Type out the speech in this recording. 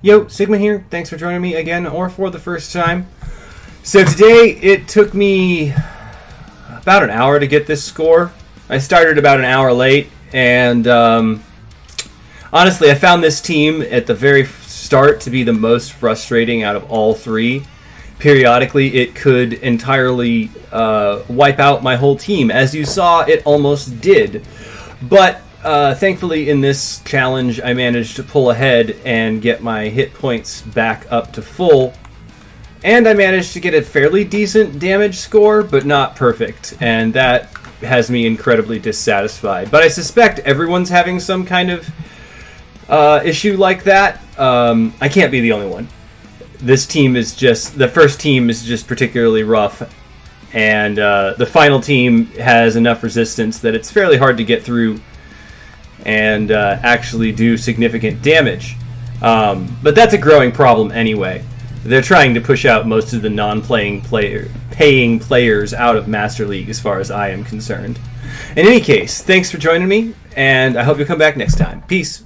Yo, Sigma here. Thanks for joining me again, or for the first time. So today it took me about an hour to get this score. I started about an hour late, and um, honestly, I found this team at the very start to be the most frustrating out of all three. Periodically, it could entirely uh, wipe out my whole team. As you saw, it almost did. But uh, thankfully, in this challenge, I managed to pull ahead and get my hit points back up to full. And I managed to get a fairly decent damage score, but not perfect. And that has me incredibly dissatisfied. But I suspect everyone's having some kind of uh, issue like that. Um, I can't be the only one. This team is just the first team is just particularly rough, and uh, the final team has enough resistance that it's fairly hard to get through and uh, actually do significant damage. Um, but that's a growing problem anyway. They're trying to push out most of the non-playing player, paying players out of Master League, as far as I am concerned. In any case, thanks for joining me, and I hope you'll come back next time. Peace.